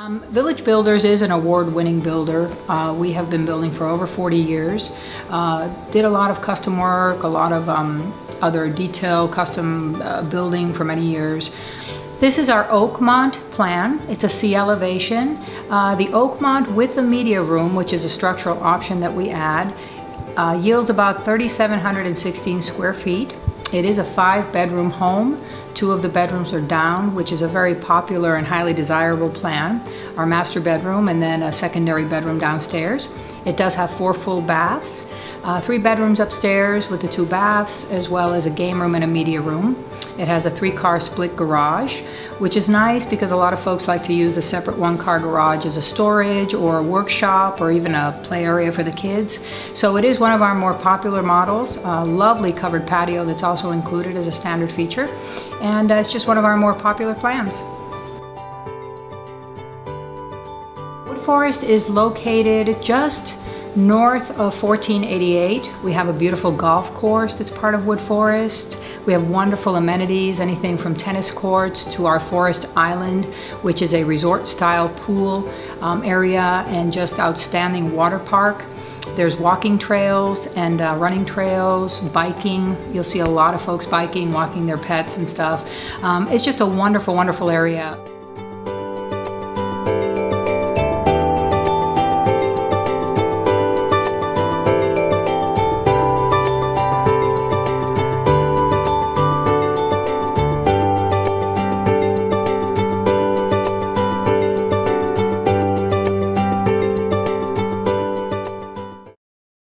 Um, Village Builders is an award-winning builder. Uh, we have been building for over 40 years. Uh, did a lot of custom work, a lot of um, other detail custom uh, building for many years. This is our Oakmont plan. It's a C elevation. Uh, the Oakmont with the media room, which is a structural option that we add, uh, yields about 3,716 square feet. It is a five bedroom home. Two of the bedrooms are down, which is a very popular and highly desirable plan. Our master bedroom and then a secondary bedroom downstairs. It does have four full baths, uh, three bedrooms upstairs with the two baths, as well as a game room and a media room. It has a three car split garage, which is nice because a lot of folks like to use the separate one car garage as a storage or a workshop or even a play area for the kids. So it is one of our more popular models. A lovely covered patio that's also included as a standard feature. And uh, it's just one of our more popular plans. Forest is located just north of 1488. We have a beautiful golf course that's part of Woodforest. We have wonderful amenities, anything from tennis courts to our Forest Island, which is a resort style pool um, area and just outstanding water park. There's walking trails and uh, running trails, biking. You'll see a lot of folks biking, walking their pets and stuff. Um, it's just a wonderful, wonderful area.